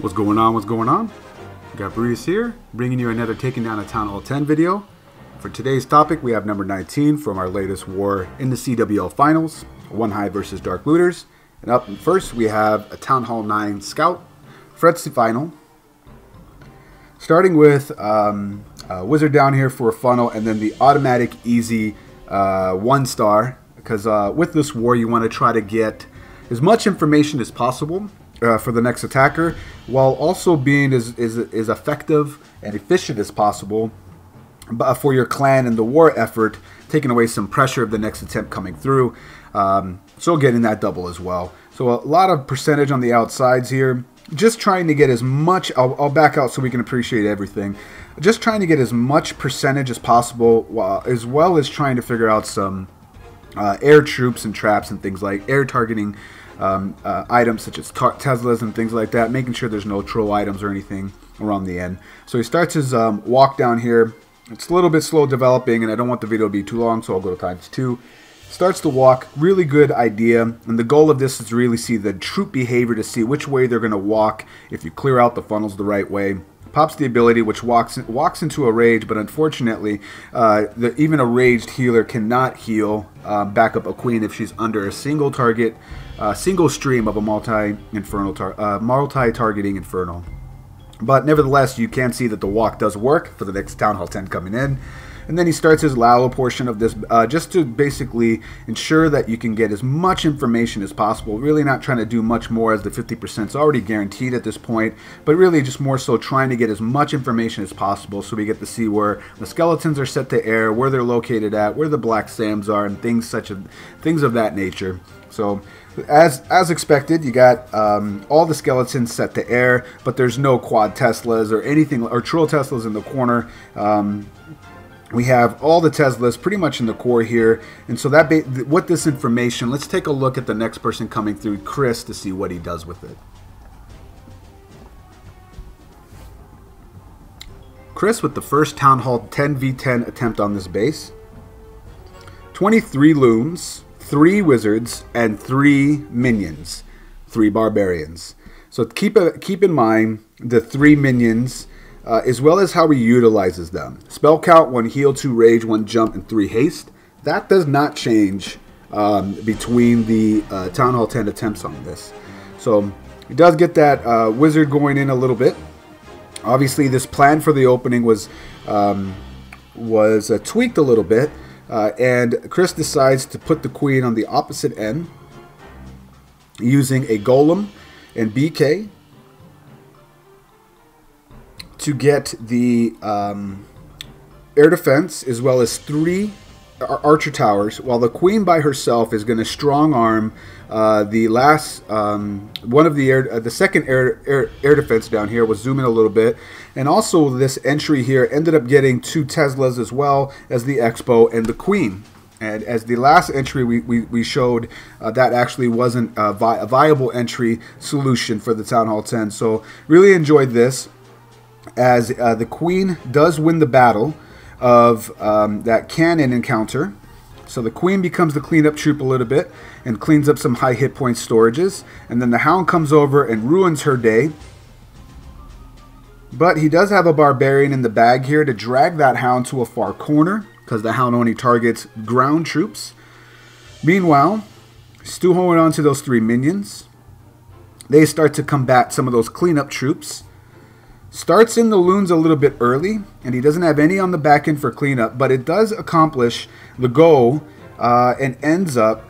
What's going on? What's going on? Got Brutus here, bringing you another Taking Down a Town Hall 10 video. For today's topic, we have number 19 from our latest war in the CWL Finals, OneHive versus Dark Looters. And up first, we have a Town Hall 9 Scout, Fred's Final. Starting with um, Wizard down here for a funnel, and then the automatic easy uh, one star. Because uh, with this war, you want to try to get as much information as possible uh, for the next attacker, while also being as, as, as effective and efficient as possible for your clan and the war effort, taking away some pressure of the next attempt coming through. Um, so getting that double as well. So a lot of percentage on the outsides here. Just trying to get as much, I'll, I'll back out so we can appreciate everything. Just trying to get as much percentage as possible, while, as well as trying to figure out some uh, air troops and traps and things like air targeting um, uh, items such as Teslas and things like that, making sure there's no troll items or anything around the end. So he starts his um, walk down here. It's a little bit slow developing, and I don't want the video to be too long, so I'll go to times two. Starts to walk, really good idea, and the goal of this is to really see the troop behavior to see which way they're going to walk if you clear out the funnels the right way. Pops the ability, which walks walks into a rage, but unfortunately, uh, the, even a raged healer cannot heal uh, back up a queen if she's under a single target, uh, single stream of a multi infernal, tar uh, multi targeting infernal. But nevertheless, you can see that the walk does work for the next Town Hall 10 coming in. And then he starts his Lalo portion of this uh, just to basically ensure that you can get as much information as possible. Really not trying to do much more as the 50% is already guaranteed at this point, but really just more so trying to get as much information as possible so we get to see where the skeletons are set to air, where they're located at, where the black Sams are, and things such as things of that nature. So as as expected, you got um, all the skeletons set to air, but there's no quad Teslas or anything or troll Teslas in the corner. Um, we have all the Teslas pretty much in the core here. And so that what this information, let's take a look at the next person coming through, Chris, to see what he does with it. Chris with the first Town Hall 10v10 attempt on this base. 23 loons, 3 wizards, and 3 minions. 3 barbarians. So keep, a, keep in mind the 3 minions uh, as well as how he utilizes them. Spell count, one heal, two rage, one jump, and three haste. That does not change um, between the uh, Town Hall 10 attempts on this. So he does get that uh, wizard going in a little bit. Obviously, this plan for the opening was um, was uh, tweaked a little bit, uh, and Chris decides to put the queen on the opposite end using a golem and BK to get the um, air defense as well as three archer towers, while the queen by herself is going to strong arm uh, the last um, one of the air, uh, the second air, air air defense down here. Was zoom in a little bit, and also this entry here ended up getting two Teslas as well as the X-bow and the Queen. And as the last entry we, we, we showed, uh, that actually wasn't a, vi a viable entry solution for the Town Hall 10. So really enjoyed this as uh, the queen does win the battle of um, that cannon encounter. So the queen becomes the cleanup troop a little bit and cleans up some high hit point storages. And then the hound comes over and ruins her day. But he does have a barbarian in the bag here to drag that hound to a far corner because the hound only targets ground troops. Meanwhile, still holding on to those three minions. They start to combat some of those cleanup troops. Starts in the loons a little bit early, and he doesn't have any on the back end for cleanup, but it does accomplish the goal uh, and ends up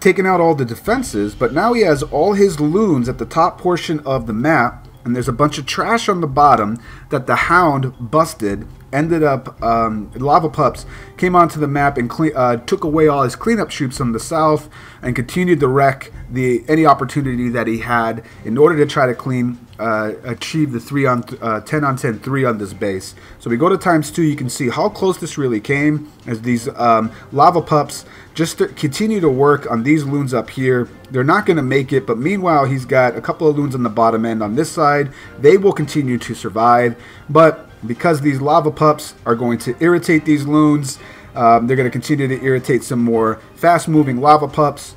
taking out all the defenses. But now he has all his loons at the top portion of the map, and there's a bunch of trash on the bottom that the hound busted ended up um, lava pups came onto the map and clean, uh, took away all his cleanup troops from the south and continued to wreck the any opportunity that he had in order to try to clean uh, achieve the three on uh, 10 on 10 three on this base. So we go to times two you can see how close this really came as these um, lava pups just continue to work on these loons up here. They're not going to make it but meanwhile he's got a couple of loons on the bottom end on this side. They will continue to survive but because these lava pups are going to irritate these loons, um, they're going to continue to irritate some more fast moving lava pups.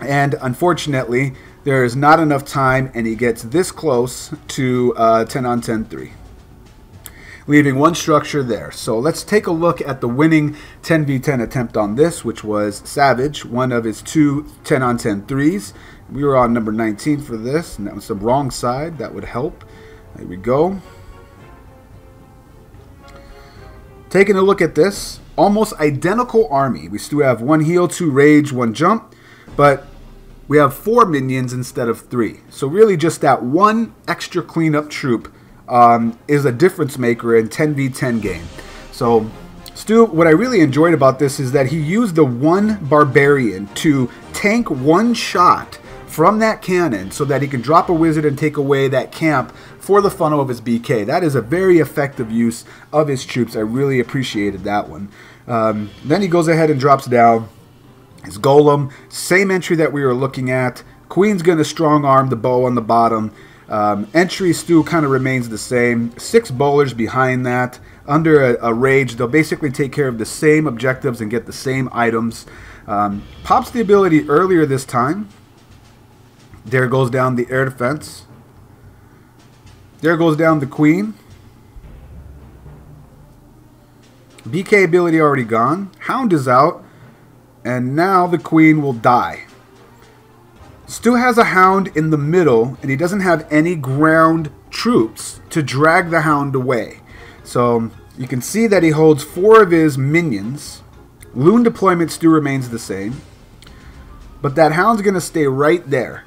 And unfortunately, there is not enough time, and he gets this close to uh, 10 on 10 3 leaving one structure there. So let's take a look at the winning 10v10 attempt on this, which was Savage, one of his two 10 on 10 threes. We were on number 19 for this, and that was the wrong side. That would help. There we go. Taking a look at this, almost identical army. We still have one heal, two rage, one jump, but we have four minions instead of three. So really just that one extra cleanup troop um, is a difference maker in 10v10 game. So Stu, what I really enjoyed about this is that he used the one barbarian to tank one shot from that cannon so that he can drop a wizard and take away that camp for the funnel of his BK. That is a very effective use of his troops. I really appreciated that one. Um, then he goes ahead and drops down his golem. Same entry that we were looking at. Queen's going to strong arm the bow on the bottom. Um, entry still kind of remains the same. Six bowlers behind that. Under a, a, rage, they'll basically take care of the same objectives and get the same items. Um, pops the ability earlier this time. There goes down the air defense. There goes down the queen. BK ability already gone. Hound is out. And now the queen will die. Stu has a hound in the middle, and he doesn't have any ground troops to drag the hound away. So you can see that he holds four of his minions. Loon deployment Stu remains the same. But that hound's going to stay right there.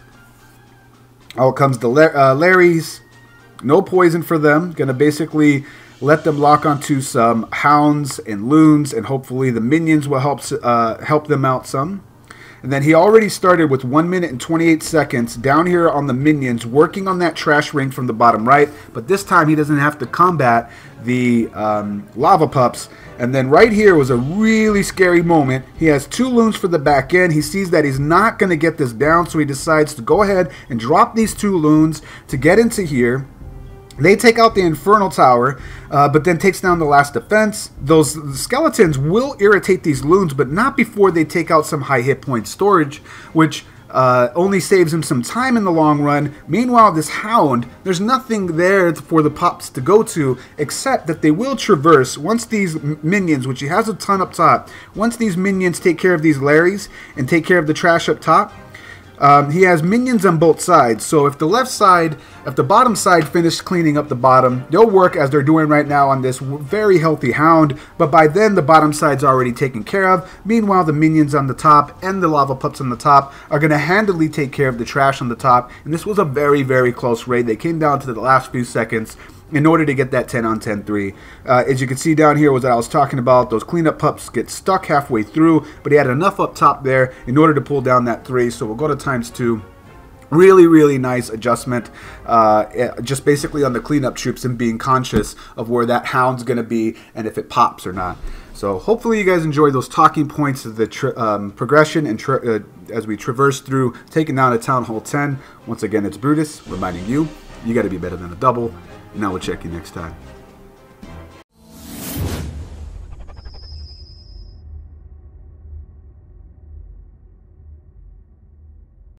All comes to uh, Larry's. No poison for them. Going to basically let them lock onto some hounds and loons, and hopefully the minions will help uh, help them out some. And then he already started with 1 minute and 28 seconds down here on the minions, working on that trash ring from the bottom right. But this time he doesn't have to combat the um, lava pups. And then right here was a really scary moment. He has two loons for the back end. He sees that he's not going to get this down, so he decides to go ahead and drop these two loons to get into here. They take out the Infernal Tower, uh, but then takes down the last defense. Those skeletons will irritate these loons, but not before they take out some high hit point storage, which uh, only saves him some time in the long run. Meanwhile, this Hound, there's nothing there for the Pups to go to, except that they will traverse once these minions, which he has a ton up top, once these minions take care of these Larrys and take care of the trash up top, um, he has minions on both sides, so if the left side, if the bottom side finished cleaning up the bottom, they'll work as they're doing right now on this very healthy hound, but by then the bottom side's already taken care of. Meanwhile, the minions on the top and the lava pups on the top are going to handily take care of the trash on the top, and this was a very, very close raid. They came down to the last few seconds, in order to get that 10 on 10 3. Uh, as you can see down here was what I was talking about. Those cleanup pups get stuck halfway through, but he had enough up top there in order to pull down that 3. So we'll go to times 2. Really, really nice adjustment, uh, eh, just basically on the cleanup troops and being conscious of where that hound's going to be and if it pops or not. So hopefully you guys enjoy those talking points of the um, progression and uh, as we traverse through taking down a Town Hall 10. Once again, it's Brutus reminding you, you got to be better than a double and I will check you next time.